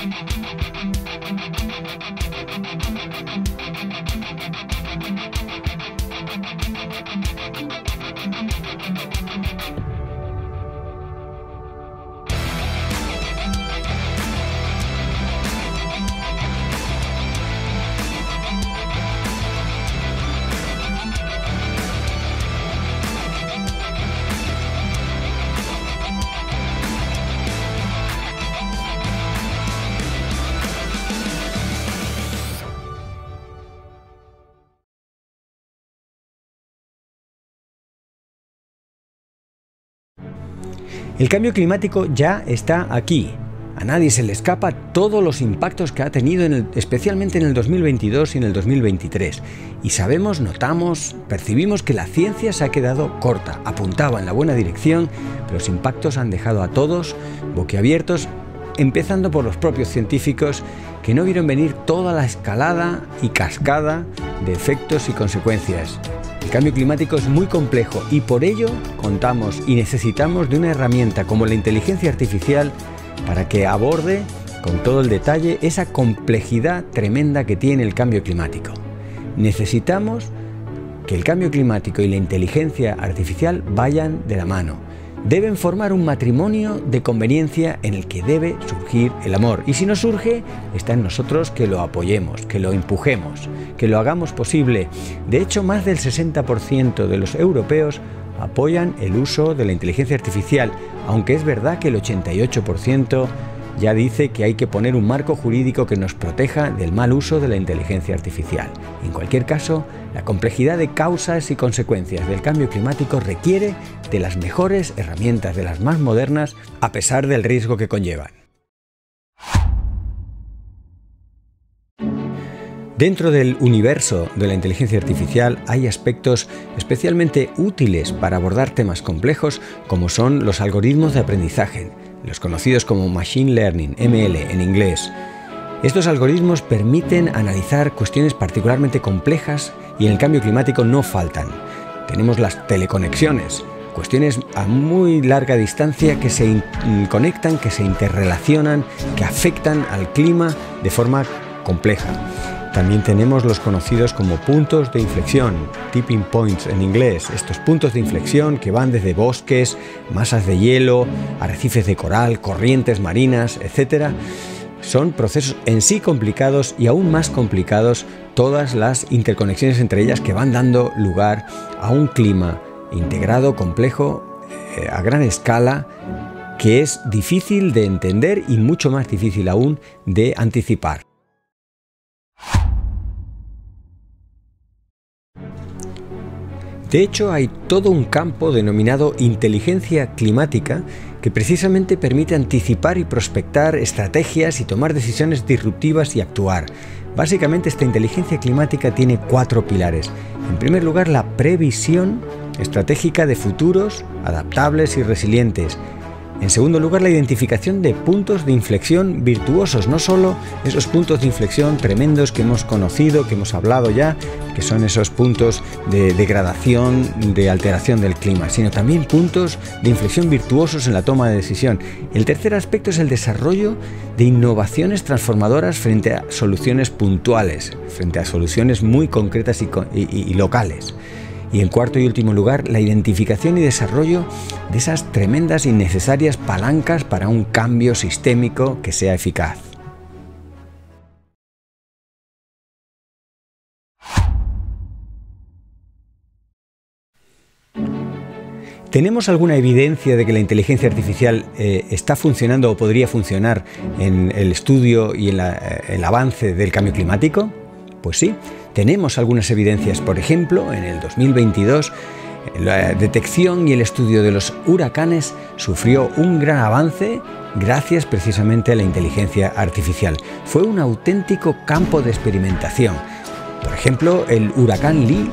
Thank you. El cambio climático ya está aquí. A nadie se le escapa todos los impactos que ha tenido, especialmente en el 2022 y en el 2023. Y sabemos, notamos, percibimos que la ciencia se ha quedado corta, apuntaba en la buena dirección, pero los impactos han dejado a todos boquiabiertos, empezando por los propios científicos que no vieron venir toda la escalada y cascada de efectos y consecuencias. El cambio climático es muy complejo y por ello contamos y necesitamos de una herramienta como la inteligencia artificial para que aborde con todo el detalle esa complejidad tremenda que tiene el cambio climático. Necesitamos que el cambio climático y la inteligencia artificial vayan de la mano deben formar un matrimonio de conveniencia en el que debe surgir el amor. Y si no surge, está en nosotros que lo apoyemos, que lo empujemos, que lo hagamos posible. De hecho, más del 60% de los europeos apoyan el uso de la inteligencia artificial, aunque es verdad que el 88% ya dice que hay que poner un marco jurídico que nos proteja del mal uso de la inteligencia artificial. En cualquier caso, la complejidad de causas y consecuencias del cambio climático requiere de las mejores herramientas, de las más modernas, a pesar del riesgo que conllevan. Dentro del universo de la inteligencia artificial hay aspectos especialmente útiles para abordar temas complejos como son los algoritmos de aprendizaje, los conocidos como Machine Learning, ML en inglés. Estos algoritmos permiten analizar cuestiones particularmente complejas y en el cambio climático no faltan. Tenemos las teleconexiones, cuestiones a muy larga distancia que se conectan, que se interrelacionan, que afectan al clima de forma compleja. También tenemos los conocidos como puntos de inflexión, tipping points en inglés, estos puntos de inflexión que van desde bosques, masas de hielo, arrecifes de coral, corrientes marinas, etc. Son procesos en sí complicados y aún más complicados todas las interconexiones entre ellas que van dando lugar a un clima integrado, complejo, eh, a gran escala, que es difícil de entender y mucho más difícil aún de anticipar. De hecho, hay todo un campo denominado inteligencia climática que precisamente permite anticipar y prospectar estrategias y tomar decisiones disruptivas y actuar. Básicamente esta inteligencia climática tiene cuatro pilares. En primer lugar, la previsión estratégica de futuros adaptables y resilientes. En segundo lugar, la identificación de puntos de inflexión virtuosos, no solo esos puntos de inflexión tremendos que hemos conocido, que hemos hablado ya, que son esos puntos de degradación, de alteración del clima, sino también puntos de inflexión virtuosos en la toma de decisión. El tercer aspecto es el desarrollo de innovaciones transformadoras frente a soluciones puntuales, frente a soluciones muy concretas y, locales. Y en cuarto y último lugar, la identificación y desarrollo de esas tremendas y necesarias palancas para un cambio sistémico que sea eficaz. ¿Tenemos alguna evidencia de que la inteligencia artificial eh, está funcionando o podría funcionar en el estudio y en eh, el avance del cambio climático? Pues sí, tenemos algunas evidencias. Por ejemplo, en el 2022, la detección y el estudio de los huracanes sufrió un gran avance gracias precisamente a la inteligencia artificial. Fue un auténtico campo de experimentación. Por ejemplo, el huracán Lee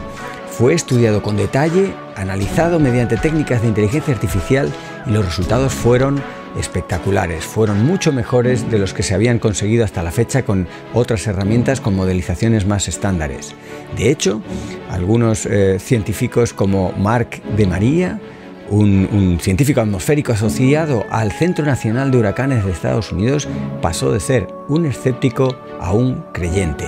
fue estudiado con detalle, analizado mediante técnicas de inteligencia artificial y los resultados fueron espectaculares, fueron mucho mejores de los que se habían conseguido hasta la fecha con otras herramientas con modelizaciones más estándares. De hecho, algunos eh, científicos como Marc de María, un, científico atmosférico asociado al Centro Nacional de Huracanes de Estados Unidos, pasó de ser un escéptico a un creyente.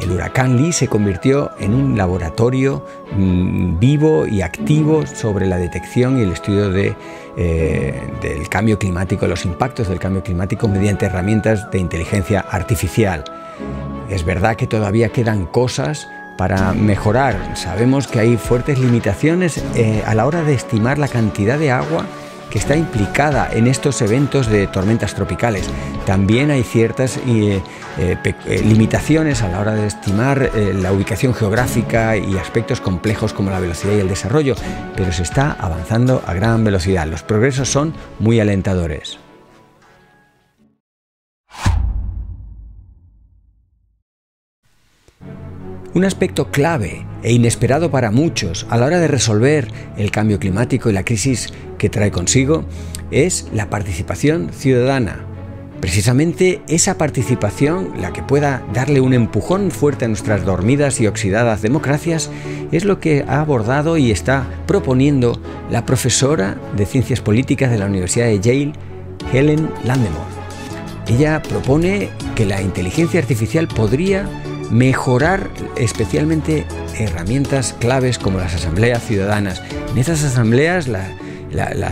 El huracán Lee se convirtió en un laboratorio mm, vivo y activo sobre la detección y el estudio eh, del cambio climático, los impactos del cambio climático mediante herramientas de inteligencia artificial. Es verdad que todavía quedan cosas para mejorar. Sabemos que hay fuertes limitaciones eh, a la hora de estimar la cantidad de agua que está implicada en estos eventos de tormentas tropicales. También hay ciertas eh, eh, limitaciones a la hora de estimar la ubicación geográfica y aspectos complejos como la velocidad y el desarrollo, pero se está avanzando a gran velocidad. Los progresos son muy alentadores. Un aspecto clave e inesperado para muchos a la hora de resolver el cambio climático y la crisis que trae consigo es la participación ciudadana. Precisamente esa participación, la que pueda darle un empujón fuerte a nuestras dormidas y oxidadas democracias, es lo que ha abordado y está proponiendo la profesora de Ciencias Políticas de la Universidad de Yale, Helen Landemore. Ella propone que la inteligencia artificial podría mejorar especialmente herramientas claves como las asambleas ciudadanas. En esas asambleas la,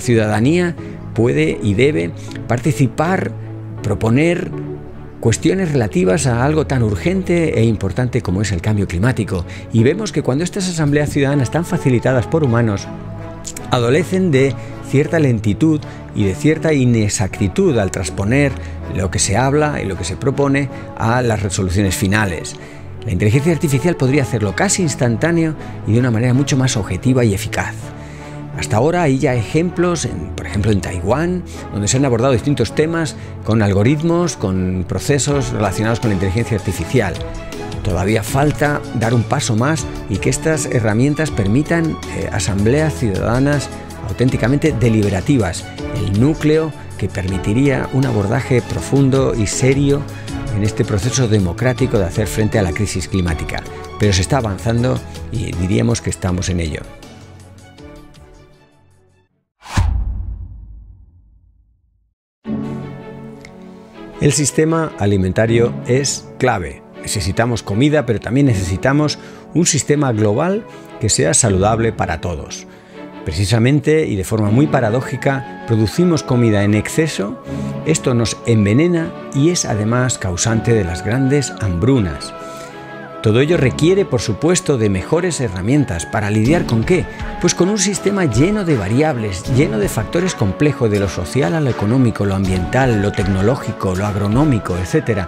ciudadanía puede y debe participar, proponer cuestiones relativas a algo tan urgente e importante como es el cambio climático. Y vemos que cuando estas asambleas ciudadanas están facilitadas por humanos, adolecen de cierta lentitud y de cierta inexactitud al transponer lo que se habla y lo que se propone a las resoluciones finales. La inteligencia artificial podría hacerlo casi instantáneo y de una manera mucho más objetiva y eficaz. Hasta ahora hay ya ejemplos, por ejemplo en Taiwán, donde se han abordado distintos temas con algoritmos, con procesos relacionados con la inteligencia artificial. Todavía falta dar un paso más y que estas herramientas permitan eh, asambleas ciudadanas auténticamente deliberativas, el núcleo que permitiría un abordaje profundo y serio en este proceso democrático de hacer frente a la crisis climática. Pero se está avanzando y diríamos que estamos en ello. El sistema alimentario es clave. Necesitamos comida, pero también necesitamos un sistema global que sea saludable para todos. Precisamente y de forma muy paradójica, producimos comida en exceso, esto nos envenena y es además causante de las grandes hambrunas. Todo ello requiere, por supuesto, de mejores herramientas. ¿Para lidiar con qué? Pues con un sistema lleno de variables, lleno de factores complejos, de lo social a lo económico, lo ambiental, lo tecnológico, lo agronómico, etc.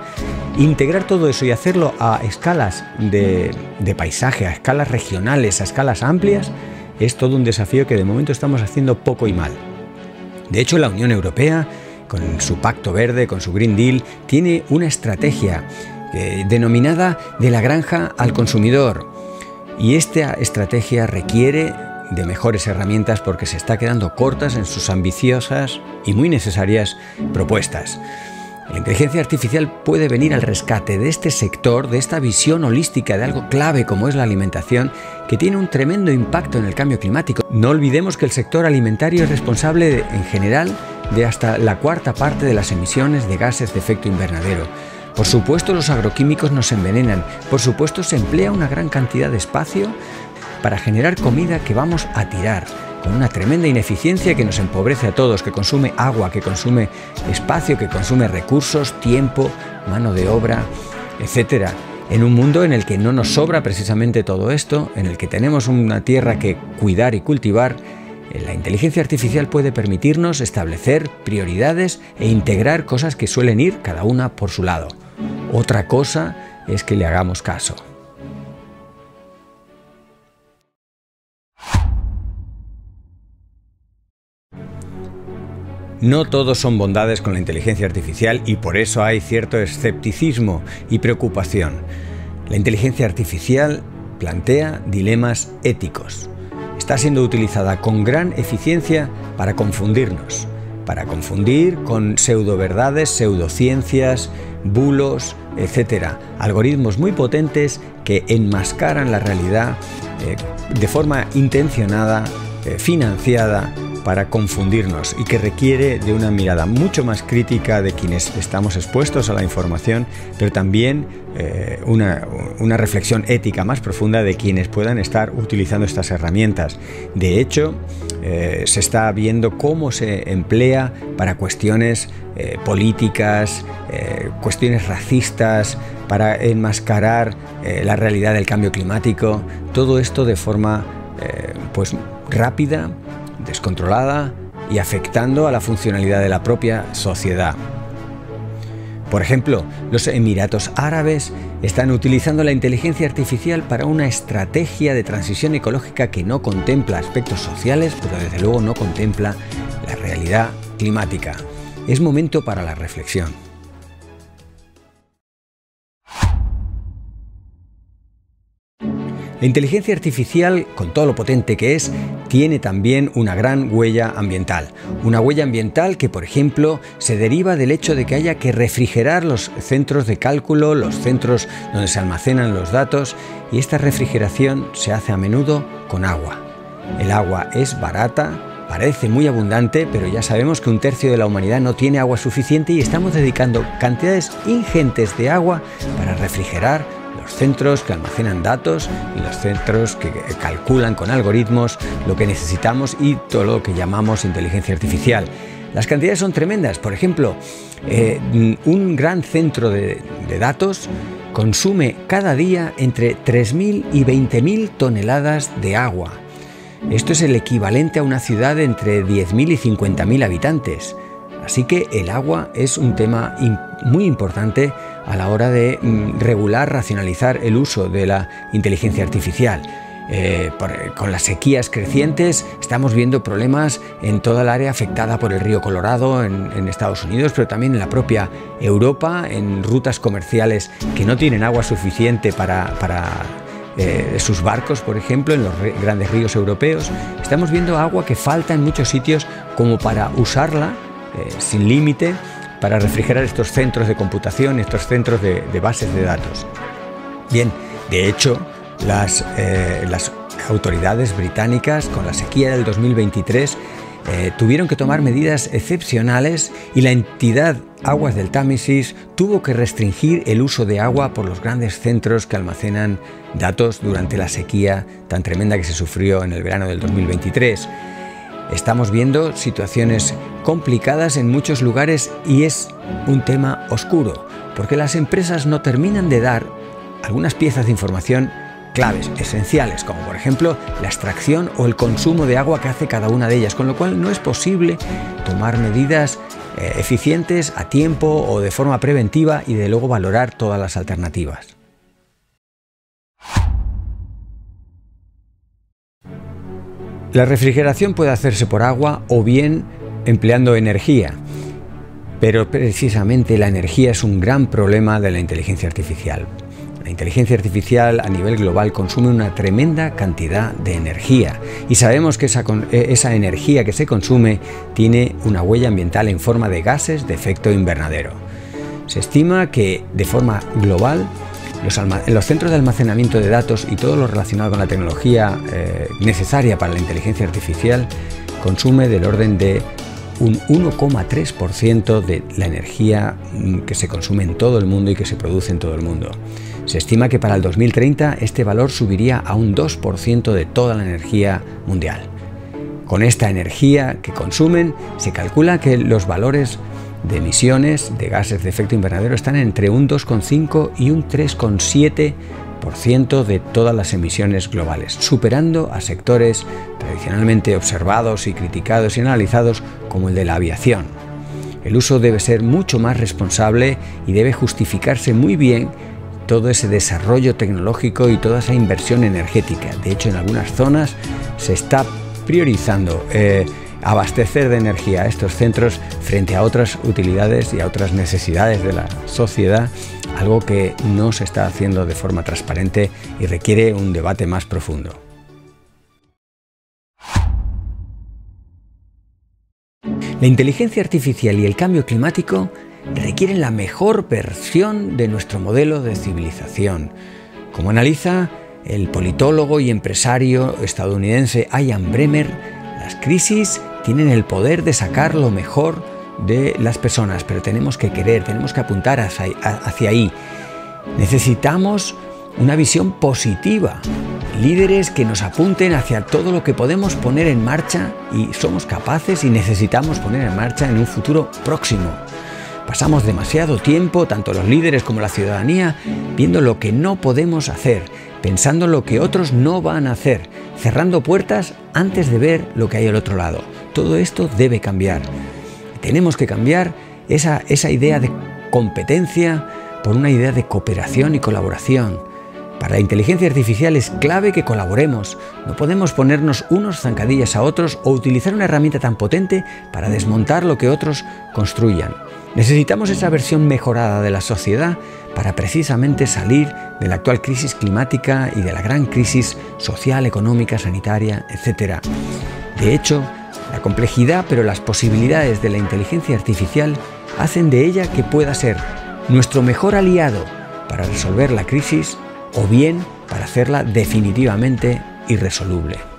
Integrar todo eso y hacerlo a escalas de, de paisaje, a escalas regionales, a escalas amplias, es todo un desafío que de momento estamos haciendo poco y mal. De hecho, la Unión Europea, con su Pacto Verde, con su Green Deal, tiene una estrategia eh, denominada de la granja al consumidor. Y esta estrategia requiere de mejores herramientas porque se está quedando cortas en sus ambiciosas y muy necesarias propuestas. La inteligencia artificial puede venir al rescate de este sector, de esta visión holística de algo clave como es la alimentación, que tiene un tremendo impacto en el cambio climático. No olvidemos que el sector alimentario es responsable en general de hasta la cuarta parte de las emisiones de gases de efecto invernadero. Por supuesto los agroquímicos nos envenenan, por supuesto se emplea una gran cantidad de espacio para generar comida que vamos a tirar con una tremenda ineficiencia que nos empobrece a todos, que consume agua, que consume espacio, que consume recursos, tiempo, mano de obra, etc. En un mundo en el que no nos sobra precisamente todo esto, en el que tenemos una tierra que cuidar y cultivar, eh, la inteligencia artificial puede permitirnos establecer prioridades e integrar cosas que suelen ir cada una por su lado. Otra cosa es que le hagamos caso. No todos son bondades con la inteligencia artificial y por eso hay cierto escepticismo y preocupación. La inteligencia artificial plantea dilemas éticos. Está siendo utilizada con gran eficiencia para confundirnos, para confundir con pseudoverdades, pseudociencias, bulos, etc. Algoritmos muy potentes que enmascaran la realidad eh, de forma intencionada eh, financiada para confundirnos y que requiere de una mirada mucho más crítica de quienes estamos expuestos a la información, pero también eh, una, reflexión ética más profunda de quienes puedan estar utilizando estas herramientas. De hecho, eh, se está viendo cómo se emplea para cuestiones eh, políticas, cuestiones racistas, para enmascarar la realidad del cambio climático, todo esto de forma pues rápida, descontrolada y afectando a la funcionalidad de la propia sociedad. Por ejemplo, los Emiratos Árabes están utilizando la inteligencia artificial para una estrategia de transición ecológica que no contempla aspectos sociales, pero desde luego no contempla la realidad climática. Es momento para la reflexión. La inteligencia artificial, con todo lo potente que es, tiene también una gran huella ambiental. Una huella ambiental que, por ejemplo, se deriva del hecho de que haya que refrigerar los centros de cálculo, los centros donde se almacenan los datos, y esta refrigeración se hace a menudo con agua. El agua es barata, parece muy abundante, pero ya sabemos que un tercio de la humanidad no tiene agua suficiente y estamos dedicando cantidades ingentes de agua para refrigerar los centros que almacenan datos y los centros que calculan con algoritmos lo que necesitamos y todo lo que llamamos inteligencia artificial. Las cantidades son tremendas. Por ejemplo, eh, un gran centro de, datos consume cada día entre 3.000 y 20.000 toneladas de agua. Esto es el equivalente a una ciudad de entre 10.000 y 50.000 habitantes. Así que el agua es un tema muy importante a la hora de mm, regular, racionalizar el uso de la inteligencia artificial. Eh, con las sequías crecientes estamos viendo problemas en toda el área afectada por el río Colorado en, Estados Unidos, pero también en la propia Europa, en rutas comerciales que no tienen agua suficiente para, eh, sus barcos, por ejemplo, en los grandes ríos europeos. Estamos viendo agua que falta en muchos sitios como para usarla eh, sin límite para refrigerar estos centros de computación, estos centros de, bases de datos. Bien, de hecho, las, eh, autoridades británicas con la sequía del 2023 eh, tuvieron que tomar medidas excepcionales y la entidad Aguas del Támesis tuvo que restringir el uso de agua por los grandes centros que almacenan datos durante la sequía tan tremenda que se sufrió en el verano del 2023. Estamos viendo situaciones complicadas en muchos lugares y es un tema oscuro, porque las empresas no terminan de dar algunas piezas de información claves, esenciales, como por ejemplo la extracción o el consumo de agua que hace cada una de ellas, con lo cual no es posible tomar medidas eh, eficientes a tiempo o de forma preventiva y de luego valorar todas las alternativas. La refrigeración puede hacerse por agua o bien empleando energía, pero precisamente la energía es un gran problema de la inteligencia artificial. La inteligencia artificial a nivel global consume una tremenda cantidad de energía y sabemos que esa, eh, energía que se consume tiene una huella ambiental en forma de gases de efecto invernadero. Se estima que de forma global los, centros de almacenamiento de datos y todo lo relacionado con la tecnología eh, necesaria para la inteligencia artificial consume del orden de un 1,3% de la energía mm, que se consume en todo el mundo y que se produce en todo el mundo. Se estima que para el 2030 este valor subiría a un 2% de toda la energía mundial. Con esta energía que consumen, se calcula que los valores de emisiones de gases de efecto invernadero están entre un 2,5 y un 3,7% de todas las emisiones globales, superando a sectores tradicionalmente observados y criticados y analizados como el de la aviación. El uso debe ser mucho más responsable y debe justificarse muy bien todo ese desarrollo tecnológico y toda esa inversión energética. De hecho, en algunas zonas se está priorizando eh, abastecer de energía a estos centros frente a otras utilidades y a otras necesidades de la sociedad, algo que no se está haciendo de forma transparente y requiere un debate más profundo. La inteligencia artificial y el cambio climático requieren la mejor versión de nuestro modelo de civilización, como analiza el politólogo y empresario estadounidense Ian Bremer, las crisis tienen el poder de sacar lo mejor de las personas, pero tenemos que querer, tenemos que apuntar hacia, ahí. Necesitamos una visión positiva, líderes que nos apunten hacia todo lo que podemos poner en marcha y somos capaces y necesitamos poner en marcha en un futuro próximo. Pasamos demasiado tiempo, tanto los líderes como la ciudadanía, viendo lo que no podemos hacer, pensando lo que otros no van a hacer, cerrando puertas antes de ver lo que hay al otro lado. Todo esto debe cambiar. Tenemos que cambiar esa, idea de competencia por una idea de cooperación y colaboración. Para la inteligencia artificial es clave que colaboremos. No podemos ponernos unos zancadillas a otros o utilizar una herramienta tan potente para desmontar lo que otros construyan. Necesitamos esa versión mejorada de la sociedad para precisamente salir de la actual crisis climática y de la gran crisis social, económica, sanitaria, etc. De hecho, la complejidad, pero las posibilidades de la inteligencia artificial hacen de ella que pueda ser nuestro mejor aliado para resolver la crisis o bien para hacerla definitivamente irresoluble.